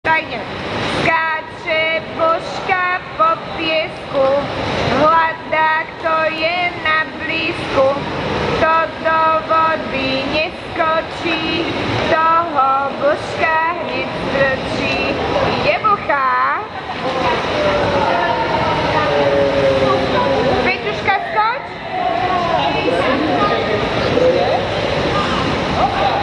Tajne. Skáče božka po piesku, hľadá, kto je na blízku. to do vody neskočí, toho božka hneď strčí. Je buchá. Petuška, skoč. Okay.